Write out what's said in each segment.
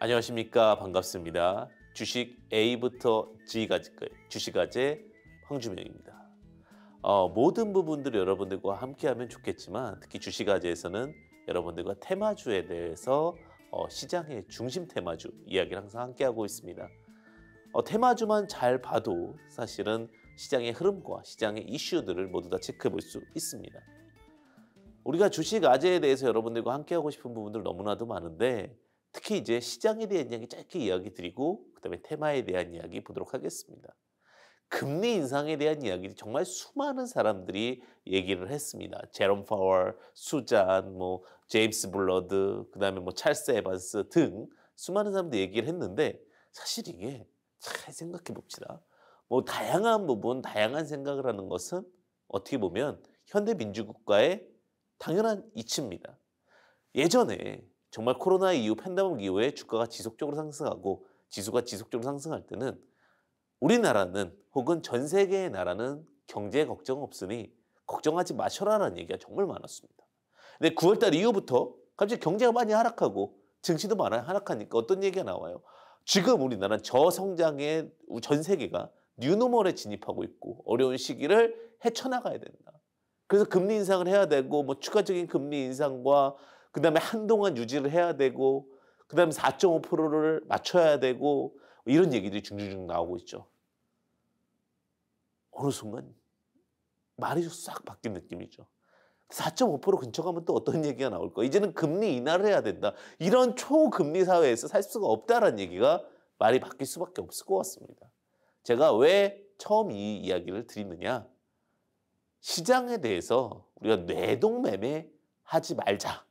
안녕하십니까 반갑습니다. 주식 A부터 G까지 주식아재 황주명입니다. 어, 모든 부분들을 여러분들과 함께하면 좋겠지만 특히 주식아재에서는 여러분들과 테마주에 대해서 어, 시장의 중심 테마주 이야기를 항상 함께하고 있습니다. 어, 테마주만 잘 봐도 사실은 시장의 흐름과 시장의 이슈들을 모두 다 체크해 볼 수 있습니다. 우리가 주식 아재에 대해서 여러분들과 함께하고 싶은 부분들 너무나도 많은데 특히 이제 시장에 대한 이야기 짧게 이야기 드리고 그다음에 테마에 대한 이야기 보도록 하겠습니다. 금리 인상에 대한 이야기 정말 수많은 사람들이 얘기를 했습니다. 제롬 파월, 수잔, 뭐 제임스 불러드, 그다음에 뭐 찰스 에반스 등 수많은 사람들이 얘기를 했는데 사실 이게 잘 생각해 봅시다. 뭐 다양한 부분, 다양한 생각을 하는 것은 어떻게 보면 현대 민주국가의 당연한 이치입니다. 예전에 정말 코로나 이후 팬데믹 이후에 주가가 지속적으로 상승하고 지수가 지속적으로 상승할 때는 우리나라는 혹은 전 세계의 나라는 경제 걱정 없으니 걱정하지 마셔라라는 얘기가 정말 많았습니다. 근데 9월달 이후부터 갑자기 경제가 많이 하락하고 증시도 많이 하락하니까 어떤 얘기가 나와요? 지금 우리나라는 저성장의 전 세계가 뉴노멀에 진입하고 있고 어려운 시기를 헤쳐나가야 된다. 그래서 금리 인상을 해야 되고 뭐 추가적인 금리 인상과 그 다음에 한동안 유지를 해야 되고 그 다음에 4.5%를 맞춰야 되고 이런 얘기들이 중중중 나오고 있죠. 어느 순간 말이 싹 바뀐 느낌이죠. 4.5% 근처 가면 또 어떤 얘기가 나올 까? 이제는 금리 인하를 해야 된다. 이런 초금리 사회에서 살 수가 없다라는 얘기가 말이 바뀔 수밖에 없을 것 같습니다. 제가 왜 처음 이 이야기를 드리느냐? 시장에 대해서 우리가 뇌동매매 하지 말자.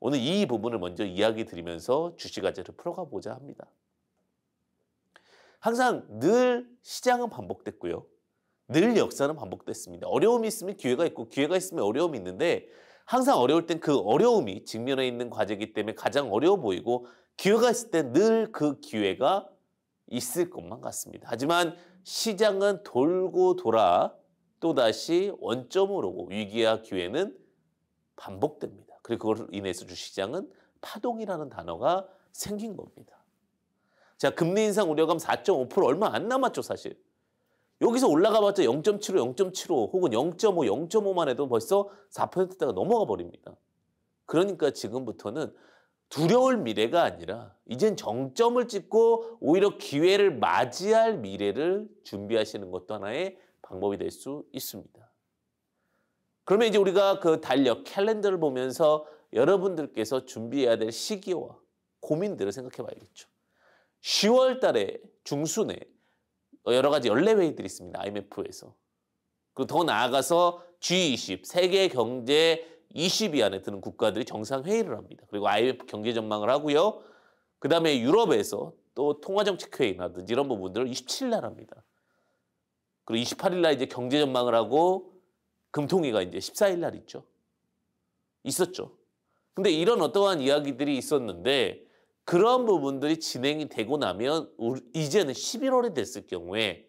오늘 이 부분을 먼저 이야기 드리면서 주식화제를 풀어가 보자 합니다. 항상 늘 시장은 반복됐고요. 늘 역사는 반복됐습니다. 어려움이 있으면 기회가 있고 기회가 있으면 어려움이 있는데 항상 어려울 땐 그 어려움이 직면해 있는 과제이기 때문에 가장 어려워 보이고 기회가 있을 때 늘 그 기회가 있을 것만 같습니다. 하지만 시장은 돌고 돌아 또다시 원점으로 오고 위기와 기회는 반복됩니다. 그리고 그걸 인해서 주시장은 파동이라는 단어가 생긴 겁니다. 자, 금리 인상 우려감 4.5% 얼마 안 남았죠, 사실. 여기서 올라가봤자 0.75, 0.75 혹은 0.5, 0.5만 해도 벌써 4%대가 넘어가 버립니다. 그러니까 지금부터는 두려울 미래가 아니라 이젠 정점을 찍고 오히려 기회를 맞이할 미래를 준비하시는 것도 하나의 방법이 될 수 있습니다. 그러면 이제 우리가 그 달력 캘린더를 보면서 여러분들께서 준비해야 될 시기와 고민들을 생각해 봐야겠죠. 10월 달에 중순에 여러 가지 연례 회의들이 있습니다. IMF에서. 그리고 더 나아가서 G20 세계 경제 20위 안에 드는 국가들이 정상 회의를 합니다. 그리고 IMF 경제 전망을 하고요. 그 다음에 유럽에서 또 통화정책 회의라든지 이런 부분들을 27일 날 합니다. 그리고 28일 날 이제 경제 전망을 하고 금통위가 이제 14일 날 있죠. 있었죠. 근데 이런 어떠한 이야기들이 있었는데 그런 부분들이 진행이 되고 나면 이제는 11월이 됐을 경우에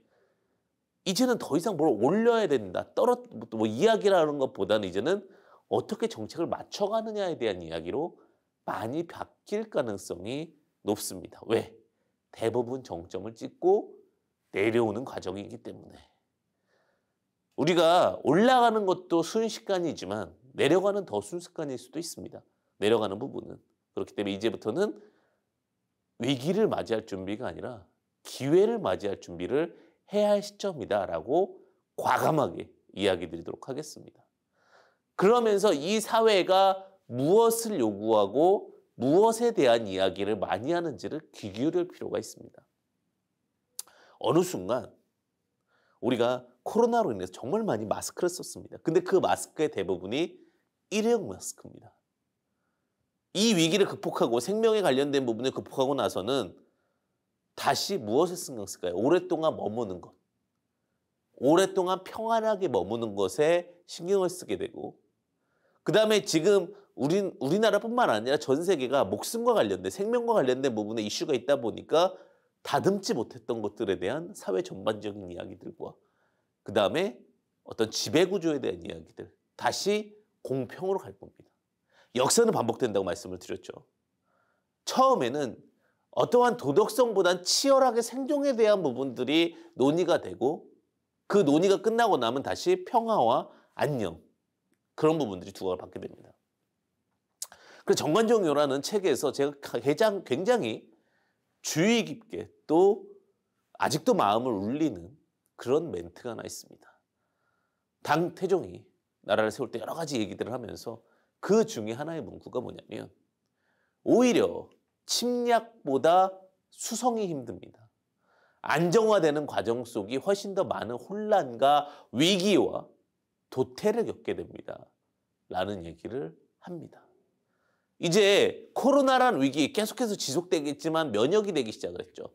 이제는 더 이상 뭘 올려야 된다. 떨어 뭐 이야기라는 것보다는 이제는 어떻게 정책을 맞춰가느냐에 대한 이야기로 많이 바뀔 가능성이 높습니다. 왜? 대부분 정점을 찍고 내려오는 과정이기 때문에. 우리가 올라가는 것도 순식간이지만 내려가는 더 순식간일 수도 있습니다. 내려가는 부분은. 그렇기 때문에 이제부터는 위기를 맞이할 준비가 아니라 기회를 맞이할 준비를 해야 할 시점이다라고 과감하게 이야기 드리도록 하겠습니다. 그러면서 이 사회가 무엇을 요구하고 무엇에 대한 이야기를 많이 하는지를 귀 기울일 필요가 있습니다. 어느 순간 우리가 코로나로 인해서 정말 많이 마스크를 썼습니다. 근데 그 마스크의 대부분이 일회용 마스크입니다. 이 위기를 극복하고 생명에 관련된 부분을 극복하고 나서는 다시 무엇을 신경 쓸까요? 오랫동안 머무는 것. 오랫동안 평안하게 머무는 것에 신경을 쓰게 되고 그 다음에 지금 우리, 우리나라뿐만 아니라 전 세계가 목숨과 관련된 생명과 관련된 부분에 이슈가 있다 보니까 다듬지 못했던 것들에 대한 사회 전반적인 이야기들과 그 다음에 어떤 지배구조에 대한 이야기들 다시 공평으로 갈 겁니다. 역사는 반복된다고 말씀을 드렸죠. 처음에는 어떠한 도덕성보단 치열하게 생존에 대한 부분들이 논의가 되고 그 논의가 끝나고 나면 다시 평화와 안녕 그런 부분들이 두각을 받게 됩니다. 그 정관종요라는 책에서 제가 굉장히 주의 깊게 또 아직도 마음을 울리는 그런 멘트가 하나 있습니다. 당 태종이 나라를 세울 때 여러 가지 얘기들을 하면서 그 중에 하나의 문구가 뭐냐면 오히려 침략보다 수성이 힘듭니다. 안정화되는 과정 속이 훨씬 더 많은 혼란과 위기와 도태를 겪게 됩니다. 라는 얘기를 합니다. 이제 코로나란 위기 계속해서 지속되겠지만 면역이 되기 시작을 했죠.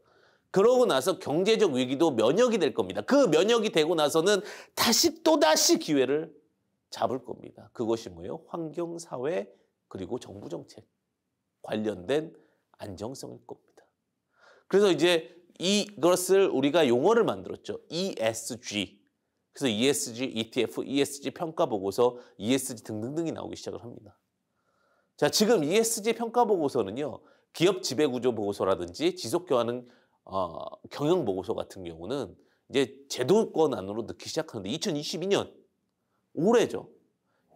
그러고 나서 경제적 위기도 면역이 될 겁니다. 그 면역이 되고 나서는 다시 또다시 기회를 잡을 겁니다. 그것이 뭐예요? 환경, 사회, 그리고 정부 정책 관련된 안정성일 겁니다. 그래서 이제 이것을 우리가 용어를 만들었죠. ESG. 그래서 ESG, ETF, ESG 평가 보고서, ESG 등등등이 나오기 시작을 합니다. 자, 지금 ESG 평가 보고서는요. 기업 지배 구조 보고서라든지 지속 교환은 어, 경영 보고서 같은 경우는 이제 제도권 안으로 넣기 시작하는데 2022년 올해죠.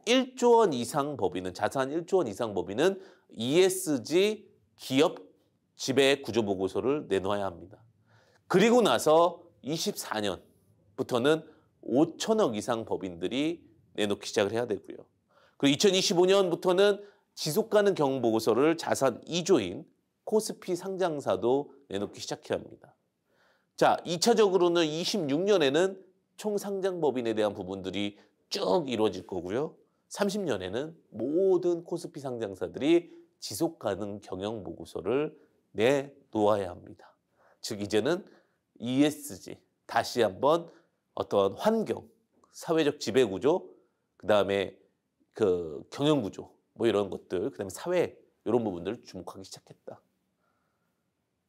1조 원 이상 법인은 자산 1조 원 이상 법인은 ESG 기업 지배 구조 보고서를 내놓아야 합니다. 그리고 나서 24년부터는 5천억 이상 법인들이 내놓기 시작을 해야 되고요. 그리고 2025년부터는 지속 가능 경영 보고서를 자산 2조인 코스피 상장사도 내놓기 시작해야 합니다. 자, 2차적으로는 26년에는 총 상장 법인에 대한 부분들이 쭉 이루어질 거고요. 30년에는 모든 코스피 상장사들이 지속 가능 경영 보고서를 내놓아야 합니다. 즉 이제는 ESG 다시 한번 어떠한 환경, 사회적 지배 구조, 그다음에 그 경영 구조 뭐 이런 것들, 그다음에 사회 이런 부분들을 주목하기 시작했다.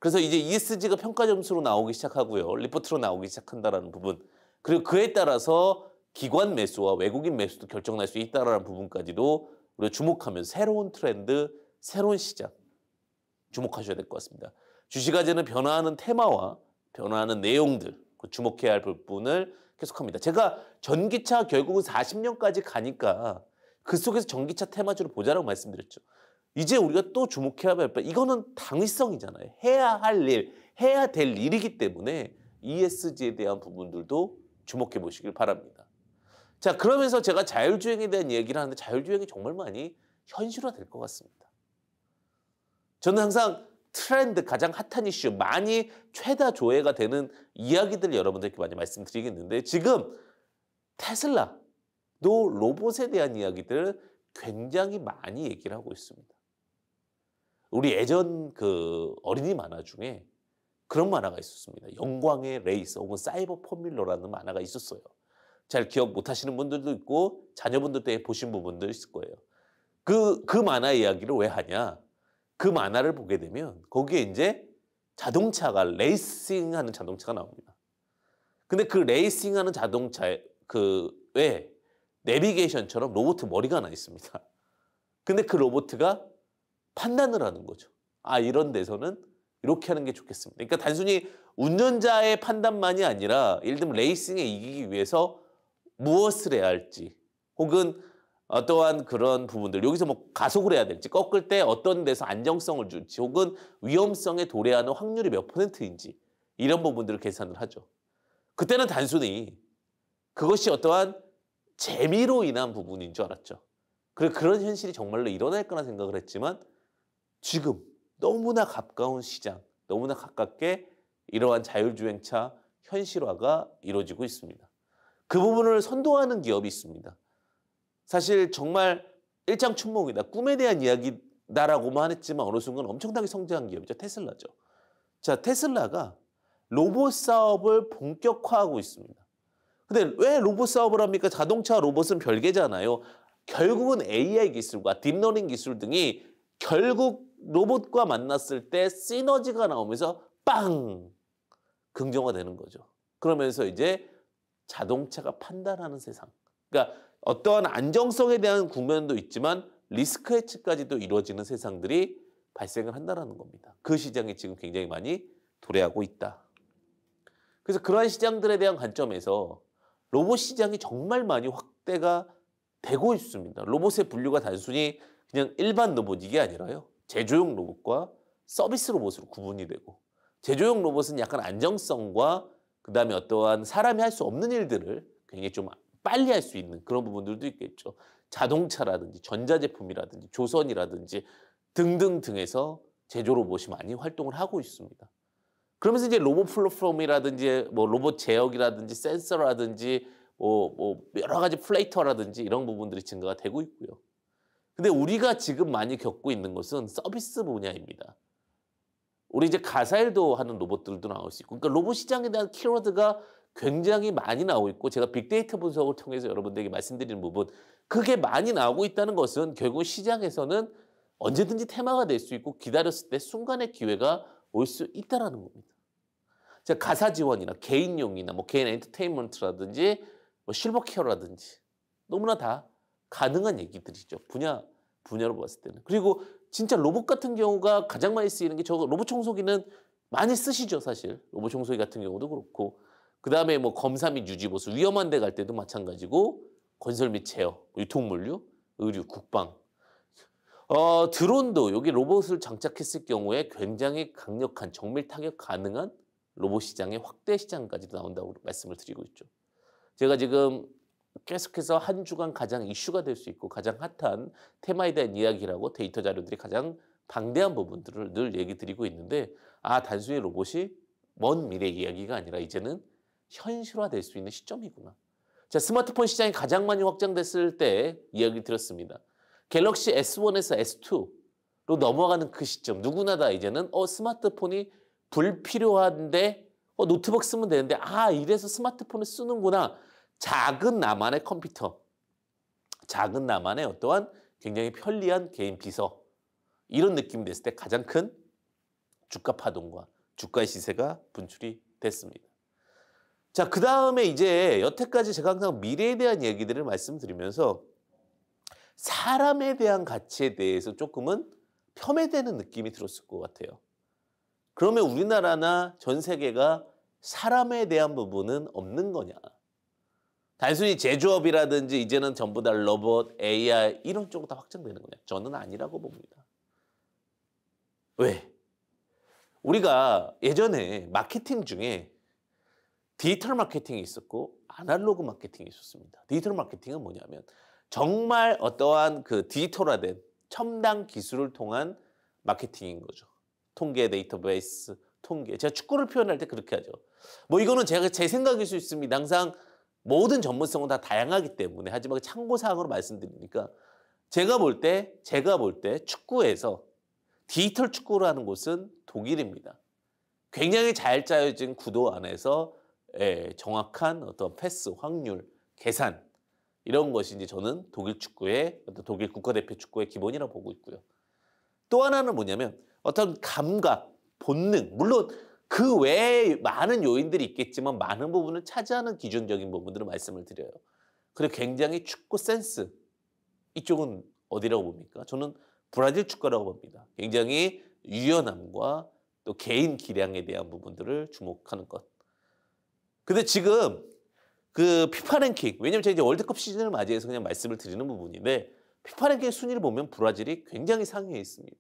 그래서 이제 ESG가 평가 점수로 나오기 시작하고요. 리포트로 나오기 시작한다라는 부분. 그리고 그에 따라서 기관 매수와 외국인 매수도 결정날 수 있다라는 부분까지도 우리가 주목하면 새로운 트렌드, 새로운 시장 주목하셔야 될 것 같습니다. 주식화제는 변화하는 테마와 변화하는 내용들 그 주목해야 할 부분을 계속합니다. 제가 전기차 결국은 40년까지 가니까 그 속에서 전기차 테마주를 보자라고 말씀드렸죠. 이제 우리가 또 주목해야 할 바, 이거는 당위성이잖아요. 해야 할 일, 해야 될 일이기 때문에 ESG에 대한 부분들도 주목해 보시길 바랍니다. 자, 그러면서 제가 자율주행에 대한 얘기를 하는데 자율주행이 정말 많이 현실화 될 것 같습니다. 저는 항상 트렌드 가장 핫한 이슈 많이 최다 조회가 되는 이야기들 여러분들께 많이 말씀드리겠는데 지금 테슬라도 로봇에 대한 이야기들을 굉장히 많이 얘기를 하고 있습니다. 우리 예전 그 어린이 만화 중에 그런 만화가 있었습니다. 영광의 레이스 혹은 사이버 포뮬러라는 만화가 있었어요. 잘 기억 못 하시는 분들도 있고 자녀분들 때 보신 부분도 있을 거예요. 그, 그 만화 이야기를 왜 하냐? 그 만화를 보게 되면 거기에 이제 자동차가 레이싱 하는 자동차가 나옵니다. 근데 그 레이싱 하는 자동차에 그왜 내비게이션처럼 로봇 머리가 하나 있습니다. 근데 그 로봇가 판단을 하는 거죠. 아 이런 데서는 이렇게 하는 게 좋겠습니다. 그러니까 단순히 운전자의 판단만이 아니라 예를 들면 레이싱에 이기기 위해서 무엇을 해야 할지 혹은 어떠한 그런 부분들 여기서 뭐 가속을 해야 될지 꺾을 때 어떤 데서 안정성을 줄지 혹은 위험성에 도래하는 확률이 몇 퍼센트인지 이런 부분들을 계산을 하죠. 그때는 단순히 그것이 어떠한 재미로 인한 부분인 줄 알았죠. 그리고 그런 현실이 정말로 일어날 거나 생각을 했지만 지금 너무나 가까운 시장, 너무나 가깝게 이러한 자율주행차 현실화가 이루어지고 있습니다. 그 부분을 선도하는 기업이 있습니다. 사실 정말 일장춘몽이다. 꿈에 대한 이야기다라고만 했지만 어느 순간 엄청나게 성장한 기업이죠. 테슬라죠. 자, 테슬라가 로봇 사업을 본격화하고 있습니다. 근데 왜 로봇 사업을 합니까? 자동차 로봇은 별개잖아요. 결국은 AI 기술과 딥러닝 기술 등이 결국 로봇과 만났을 때 시너지가 나오면서 빵! 긍정화되는 거죠. 그러면서 이제 자동차가 판단하는 세상. 그러니까 어떠한 안정성에 대한 국면도 있지만 리스크 헤지까지도 이루어지는 세상들이 발생을 한다라는 겁니다. 그 시장이 지금 굉장히 많이 도래하고 있다. 그래서 그러한 시장들에 대한 관점에서 로봇 시장이 정말 많이 확대가 되고 있습니다. 로봇의 분류가 단순히 그냥 일반 로봇 이게 아니라요. 제조용 로봇과 서비스 로봇으로 구분이 되고 제조용 로봇은 약간 안정성과 그다음에 어떠한 사람이 할 수 없는 일들을 굉장히 좀 빨리 할 수 있는 그런 부분들도 있겠죠. 자동차라든지 전자제품이라든지 조선이라든지 등등 등에서 제조 로봇이 많이 활동을 하고 있습니다. 그러면서 이제 로봇 플랫폼이라든지 뭐 로봇 제어기라든지 센서라든지 뭐, 뭐 여러 가지 플레이터라든지 이런 부분들이 증가가 되고 있고요. 근데 우리가 지금 많이 겪고 있는 것은 서비스 분야입니다. 우리 이제 가사일도 하는 로봇들도 나올 수 있고, 그러니까 로봇 시장에 대한 키워드가 굉장히 많이 나오고 있고, 제가 빅데이터 분석을 통해서 여러분들에게 말씀드리는 부분, 그게 많이 나오고 있다는 것은 결국 시장에서는 언제든지 테마가 될 수 있고, 기다렸을 때 순간의 기회가 올 수 있다라는 겁니다. 자, 가사 지원이나 개인용이나 뭐 개인 엔터테인먼트라든지 뭐 실버 케어라든지 너무나 다 가능한 얘기들이죠. 분야 분야로 봤을 때는. 그리고 진짜 로봇 같은 경우가 가장 많이 쓰이는 게 저 로봇 청소기는 많이 쓰시죠, 사실. 로봇 청소기 같은 경우도 그렇고. 그 다음에 뭐 검사 및 유지 보수 위험한 데 갈 때도 마찬가지고 건설 및 제어, 유통물류, 의류, 국방. 어, 드론도 여기 로봇을 장착했을 경우에 굉장히 강력한 정밀 타격 가능한 로봇 시장의 확대 시장까지도 나온다고 말씀을 드리고 있죠. 제가 지금 계속해서 한 주간 가장 이슈가 될 수 있고 가장 핫한 테마에 대한 이야기라고 데이터 자료들이 가장 방대한 부분들을 늘 얘기 드리고 있는데 아 단순히 로봇이 먼 미래 이야기가 아니라 이제는 현실화될 수 있는 시점이구나. 자 스마트폰 시장이 가장 많이 확장됐을 때 이야기 드렸습니다. 갤럭시 S1에서 S2로 넘어가는 그 시점 누구나 다 이제는 어 스마트폰이 불필요한데 어, 노트북 쓰면 되는데 아 이래서 스마트폰을 쓰는구나 작은 나만의 컴퓨터 작은 나만의 어떠한 굉장히 편리한 개인 비서 이런 느낌이 됐을 때 가장 큰 주가 파동과 주가의 시세가 분출이 됐습니다. 자, 그 다음에 이제 여태까지 제가 항상 미래에 대한 얘기들을 말씀드리면서 사람에 대한 가치에 대해서 조금은 폄훼되는 느낌이 들었을 것 같아요. 그러면 우리나라나 전 세계가 사람에 대한 부분은 없는 거냐? 단순히 제조업이라든지 이제는 전부 다 로봇, AI 이런 쪽으로 다 확장되는 거냐? 저는 아니라고 봅니다. 왜? 우리가 예전에 마케팅 중에 디지털 마케팅이 있었고 아날로그 마케팅이 있었습니다. 디지털 마케팅은 뭐냐면 정말 어떠한 그 디지털화된 첨단 기술을 통한 마케팅인 거죠. 통계 데이터베이스, 통계. 제가 축구를 표현할 때 그렇게 하죠. 뭐 이거는 제가 제 생각일 수 있습니다. 항상 모든 전문성은 다 다양하기 때문에 하지만 그 참고 사항으로 말씀드리니까 제가 볼 때 제가 볼 때 축구에서 디지털 축구라는 곳은 독일입니다. 굉장히 잘 짜여진 구도 안에서 예, 정확한 어떤 패스 확률 계산 이런 것이 이제 저는 독일 축구의 어떤 독일 국가대표 축구의 기본이라고 보고 있고요. 또 하나는 뭐냐면 어떤 감각, 본능, 물론 그 외에 많은 요인들이 있겠지만 많은 부분을 차지하는 기준적인 부분들을 말씀을 드려요. 그리고 굉장히 축구 센스 이쪽은 어디라고 봅니까? 저는 브라질 축구라고 봅니다. 굉장히 유연함과 또 개인 기량에 대한 부분들을 주목하는 것. 근데 지금 그 피파 랭킹 왜냐면 제가 이제 월드컵 시즌을 맞이해서 그냥 말씀을 드리는 부분인데 피파 랭킹 순위를 보면 브라질이 굉장히 상위에 있습니다.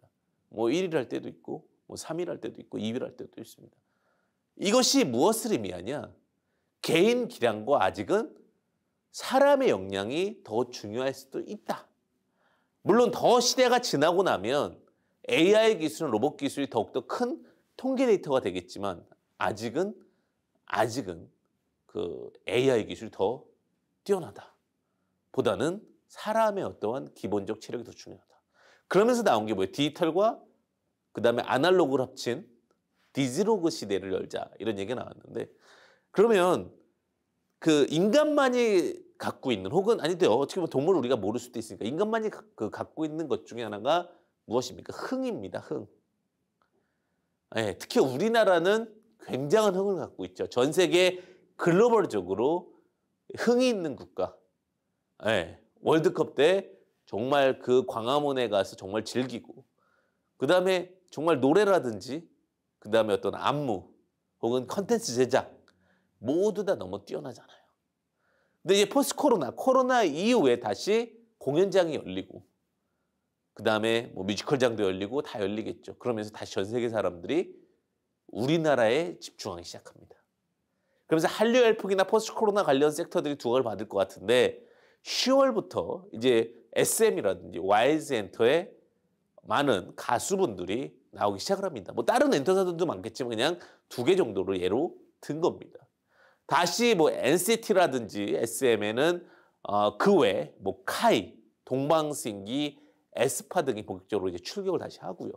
뭐 1위를 할 때도 있고 뭐 3위를 할 때도 있고 2위를 할 때도 있습니다. 이것이 무엇을 의미하냐? 개인 기량과 아직은 사람의 역량이 더 중요할 수도 있다. 물론 더 시대가 지나고 나면 AI 기술은 로봇 기술이 더욱더 큰 통계 데이터가 되겠지만 아직은 아직은 그 AI 기술이 더 뛰어나다. 보다는 사람의 어떠한 기본적 체력이 더 중요하다. 그러면서 나온 게 뭐예요? 디지털과 그 다음에 아날로그를 합친 디지로그 시대를 열자 이런 얘기가 나왔는데 그러면 그 인간만이 갖고 있는 혹은 아니돼요 어떻게 보면 동물을 우리가 모를 수도 있으니까 인간만이 그 갖고 있는 것 중에 하나가 무엇입니까? 흥입니다. 흥. 네, 특히 우리나라는 굉장한 흥을 갖고 있죠. 전 세계 글로벌적으로 흥이 있는 국가. 네, 월드컵 때 정말 그 광화문에 가서 정말 즐기고 그 다음에 정말 노래라든지 그 다음에 어떤 안무 혹은 컨텐츠 제작 모두 다 너무 뛰어나잖아요. 근데 이제 포스트 코로나, 코로나 이후에 다시 공연장이 열리고 그 다음에 뭐 뮤지컬장도 열리고 다 열리겠죠. 그러면서 다시 전 세계 사람들이 우리나라에 집중하기 시작합니다. 그러면서 한류 열풍이나 포스트 코로나 관련 섹터들이 두각을 받을 것 같은데 10월부터 이제 SM이라든지 YG 엔터의 많은 가수분들이 나오기 시작을 합니다. 뭐 다른 엔터사들도 많겠지만 그냥 두 개 정도로 예로 든 겁니다. 다시 뭐 NCT라든지 SM에는 어, 그외 뭐 카이, 동방신기, 에스파 등이 본격적으로 이제 출격을 다시 하고요.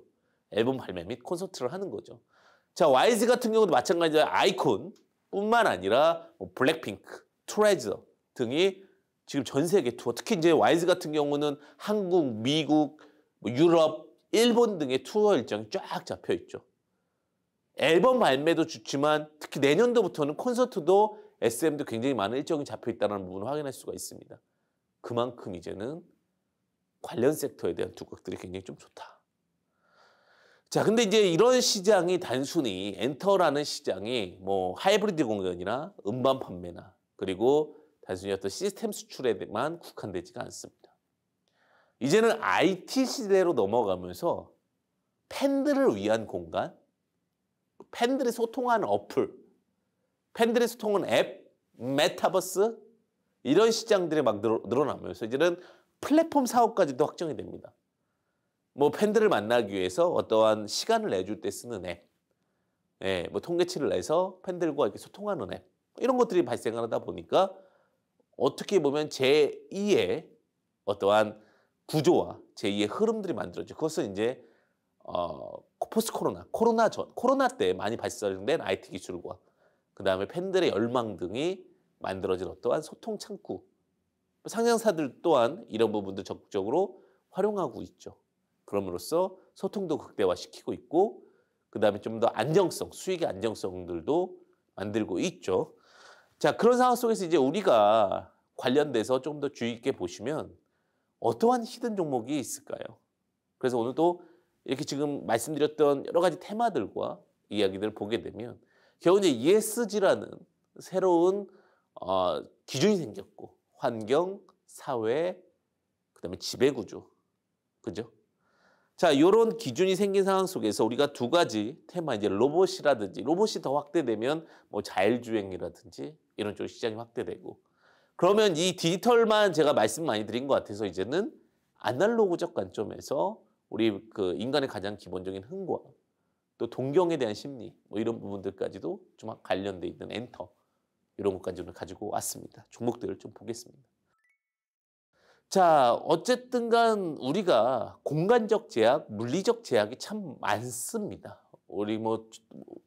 앨범 발매 및 콘서트를 하는 거죠. 자, YG 같은 경우도 마찬가지로 아이콘뿐만 아니라 뭐 블랙핑크, 트레저 등이 지금 전 세계 투어, 특히 이제 YG 같은 경우는 한국, 미국, 뭐 유럽, 일본 등의 투어 일정이 쫙 잡혀 있죠. 앨범 발매도 좋지만 특히 내년도부터는 콘서트도 SM도 굉장히 많은 일정이 잡혀 있다는 부분을 확인할 수가 있습니다. 그만큼 이제는 관련 섹터에 대한 두각들이 굉장히 좀 좋다. 자, 근데 이제 이런 시장이 단순히 엔터라는 시장이 뭐 하이브리드 공연이나 음반 판매나 그리고 단순히 어떤 시스템 수출에만 국한되지가 않습니다. 이제는 IT 시대로 넘어가면서 팬들을 위한 공간, 팬들이 소통하는 어플, 팬들이 소통하는 앱, 메타버스 이런 시장들이 막 늘어나면서 이제는 플랫폼 사업까지도 확정이 됩니다. 뭐 팬들을 만나기 위해서 어떠한 시간을 내줄 때 쓰는 앱, 예, 뭐 통계치를 내서 팬들과 이렇게 소통하는 앱 이런 것들이 발생하다 보니까 어떻게 보면 제 2의 어떠한 구조와 제2의 흐름들이 만들어져. 그것은 이제 어, 포스트 코로나, 코로나 전, 코로나 때 많이 발달된 IT 기술과 그 다음에 팬들의 열망 등이 만들어진 어떠한 소통 창구. 상장사들 또한 이런 부분도 적극적으로 활용하고 있죠. 그럼으로써 소통도 극대화시키고 있고 그 다음에 좀 더 안정성, 수익의 안정성들도 만들고 있죠. 자 그런 상황 속에서 이제 우리가 관련돼서 좀 더 주의 있게 보시면 어떠한 히든 종목이 있을까요? 그래서 오늘도 이렇게 지금 말씀드렸던 여러 가지 테마들과 이야기들을 보게 되면 결국 이제 ESG라는 새로운 어, 기준이 생겼고 환경, 사회, 그다음에 지배 구조, 그죠? 자, 이런 기준이 생긴 상황 속에서 우리가 두 가지 테마 이제 로봇이라든지 로봇이 더 확대되면 뭐 자율주행이라든지 이런 쪽 시장이 확대되고 그러면 이 디지털만 제가 말씀 많이 드린 것 같아서 이제는 아날로그적 관점에서 우리 그 인간의 가장 기본적인 흥과 또 동경에 대한 심리 뭐 이런 부분들까지도 좀 관련돼 있는 엔터 이런 것까지 오늘 가지고 왔습니다. 종목들을 좀 보겠습니다. 자, 어쨌든 간 우리가 공간적 제약, 물리적 제약이 참 많습니다. 우리 뭐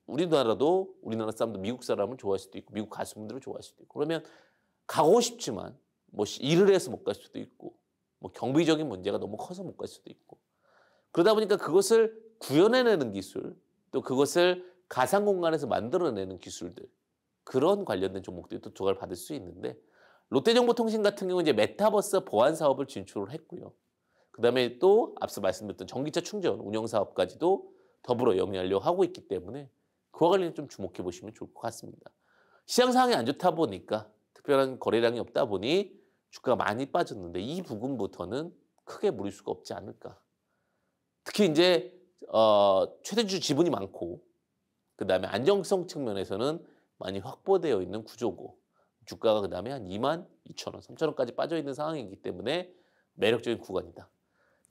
우리나라도 우리나라 사람도 미국 사람을 좋아할 수도 있고 미국 가수분들을 좋아할 수도 있고 그러면 가고 싶지만 뭐 일을 해서 못 갈 수도 있고 뭐 경비적인 문제가 너무 커서 못 갈 수도 있고 그러다 보니까 그것을 구현해내는 기술 또 그것을 가상 공간에서 만들어내는 기술들 그런 관련된 종목들이 또 두각을 받을 수 있는데 롯데정보통신 같은 경우는 이제 메타버스 보안 사업을 진출을 했고요. 그 다음에 또 앞서 말씀드렸던 전기차 충전 운영 사업까지도 더불어 영위하려고 하고 있기 때문에 그와 관련해 좀 주목해 보시면 좋을 것 같습니다. 시장 상황이 안 좋다 보니까 특별한 거래량이 없다 보니 주가가 많이 빠졌는데 이 부분부터는 크게 무릴 수가 없지 않을까. 특히 이제 어, 최대주 지분이 많고 그 다음에 안정성 측면에서는 많이 확보되어 있는 구조고 주가가 그 다음에 한 2만 2천 원, 3천 원까지 빠져 있는 상황이기 때문에 매력적인 구간이다.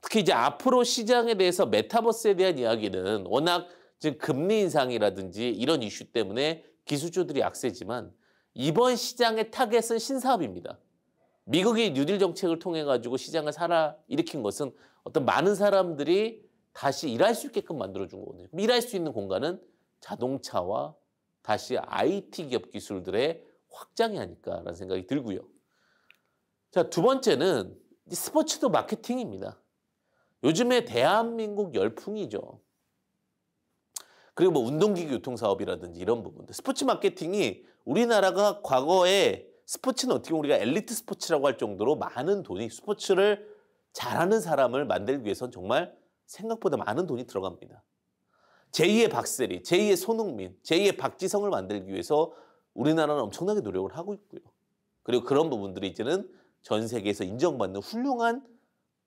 특히 이제 앞으로 시장에 대해서 메타버스에 대한 이야기는 워낙 지금 금리 인상이라든지 이런 이슈 때문에 기술주들이 약세지만 이번 시장의 타겟은 신사업입니다. 미국이 뉴딜 정책을 통해 가지고 시장을 살아 일으킨 것은 어떤 많은 사람들이 다시 일할 수 있게끔 만들어준 거거든요. 일할 수 있는 공간은 자동차와 다시 IT 기업 기술들의 확장이 아닐까라는 생각이 들고요. 자, 두 번째는 스포츠도 마케팅입니다. 요즘에 대한민국 열풍이죠. 그리고 뭐 운동기구 교통사업이라든지 이런 부분들. 스포츠 마케팅이 우리나라가 과거에 스포츠는 어떻게 우리가 엘리트 스포츠라고 할 정도로 많은 돈이 스포츠를 잘하는 사람을 만들기 위해서는 정말 생각보다 많은 돈이 들어갑니다. 제2의 박세리, 제2의 손흥민, 제2의 박지성을 만들기 위해서 우리나라는 엄청나게 노력을 하고 있고요. 그리고 그런 부분들이 이제는 전 세계에서 인정받는 훌륭한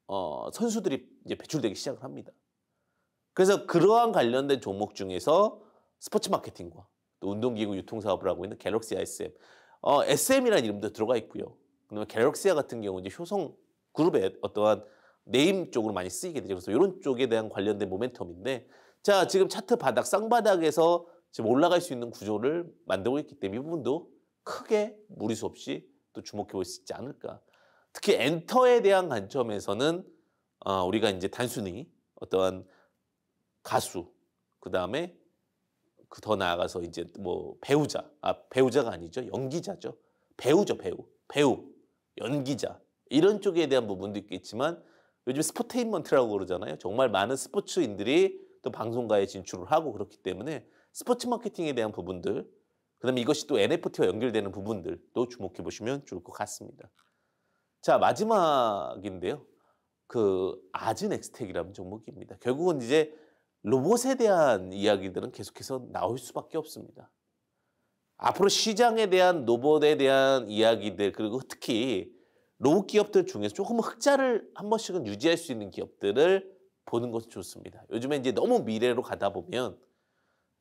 어, 선수들이 이제 배출되기 시작을 합니다. 그래서 그러한 관련된 종목 중에서 스포츠 마케팅과 또 운동기구 유통사업을 하고 있는 갤럭시 SM, 어, SM이라는 이름도 들어가 있고요. 그다음에 갤럭시아 같은 경우 이제 효성 그룹의 어떠한 네임 쪽으로 많이 쓰이게 되죠. 그래서 이런 쪽에 대한 관련된 모멘텀인데 자 지금 차트 바닥 쌍바닥에서 지금 올라갈 수 있는 구조를 만들고 있기 때문에 이 부분도 크게 무리수 없이 또 주목해 볼 수 있지 않을까. 특히 엔터에 대한 관점에서는 어, 우리가 이제 단순히 어떠한 가수 그 다음에 그 더 나아가서 이제 뭐 배우자 아 배우자가 아니죠 연기자죠 배우죠 배우 배우 연기자 이런 쪽에 대한 부분도 있겠지만 요즘 스포테인먼트라고 그러잖아요 정말 많은 스포츠인들이 또 방송가에 진출을 하고 그렇기 때문에 스포츠 마케팅에 대한 부분들 그다음에 이것이 또 NFT와 연결되는 부분들도 주목해 보시면 좋을 것 같습니다. 자 마지막인데요. 그 아즈넥스텍이라는 종목입니다. 결국은 이제 로봇에 대한 이야기들은 계속해서 나올 수밖에 없습니다. 앞으로 시장에 대한 로봇에 대한 이야기들 그리고 특히 로봇 기업들 중에서 조금 흑자를 한 번씩은 유지할 수 있는 기업들을 보는 것이 좋습니다. 요즘에 이제 너무 미래로 가다 보면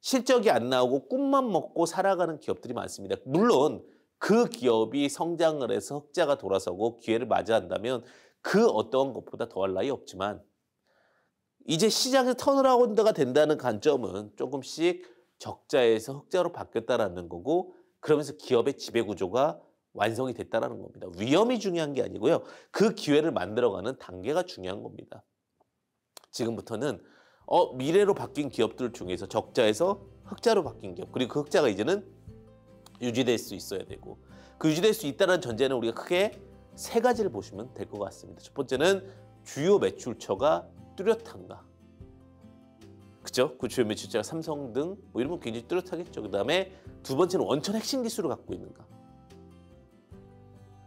실적이 안 나오고 꿈만 먹고 살아가는 기업들이 많습니다. 물론 그 기업이 성장을 해서 흑자가 돌아서고 기회를 맞이한다면 그 어떤 것보다 더할 나위 없지만 이제 시장에서 턴어라운드가 된다는 관점은 조금씩 적자에서 흑자로 바뀌었다라는 거고 그러면서 기업의 지배 구조가 완성이 됐다라는 겁니다. 위험이 중요한 게 아니고요. 그 기회를 만들어가는 단계가 중요한 겁니다. 지금부터는 어, 미래로 바뀐 기업들 중에서 적자에서 흑자로 바뀐 기업 그리고 그 흑자가 이제는 유지될 수 있어야 되고 그 유지될 수 있다는 전제는 우리가 크게 세 가지를 보시면 될 것 같습니다. 첫 번째는 주요 매출처가 뚜렷한가. 그죠? 그 주요 매출처가 삼성 등뭐건 굉장히 뚜렷하겠죠. 그 다음에 두 번째는 원천 핵심 기술을 갖고 있는가.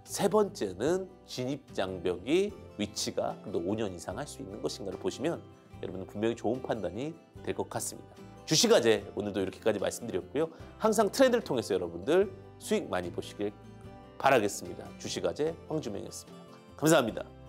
세 번째는 진입 장벽이 위치가 그래도 5년 이상 할 수 있는 것인가를 보시면 여러분은 분명히 좋은 판단이 될 것 같습니다. 주식화제 오늘도 이렇게까지 말씀드렸고요. 항상 트렌드를 통해서 여러분들 수익 많이 보시길 바라겠습니다. 주식화제 황주명이었습니다. 감사합니다.